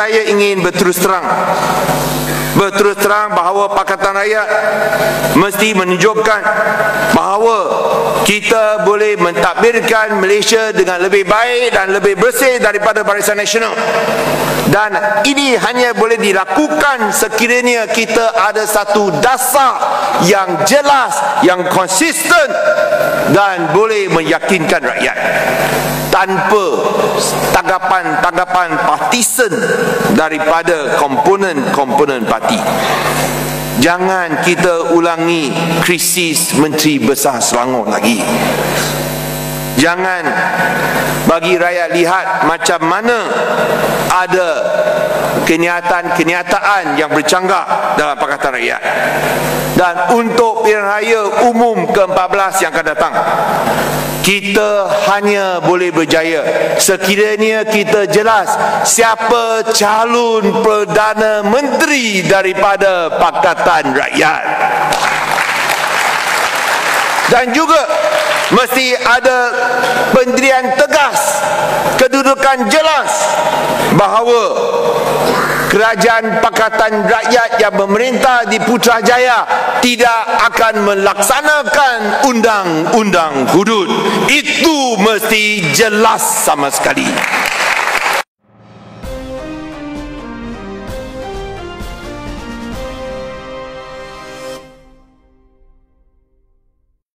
saya ingin berterus terang. Berterus terang bahawa Pakatan Rakyat mesti menunjukkan bahawa kita boleh mentadbirkan Malaysia dengan lebih baik dan lebih bersih daripada Barisan Nasional dan ini hanya boleh dilakukan sekiranya kita ada satu dasar yang jelas yang konsisten dan boleh meyakinkan rakyat tanpa tanggapan-tanggapan partisan daripada komponen-komponen parti. Jangan kita ulangi krisis Menteri Besar Selangor lagi. Jangan bagi rakyat lihat macam mana ada kenyataan-kenyataan yang bercanggah dalam Pakatan Rakyat. Dan untuk pilihan raya umum ke-14 yang akan datang, kita hanya boleh berjaya sekiranya kita jelas siapa calon Perdana Menteri daripada Pakatan Rakyat. Dan juga mesti ada pendirian tegas kedudukan jelas bahawa kerajaan Pakatan Rakyat yang memerintah di Putrajaya tidak akan melaksanakan undang-undang hudud. Itu mesti jelas sama sekali.